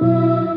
Música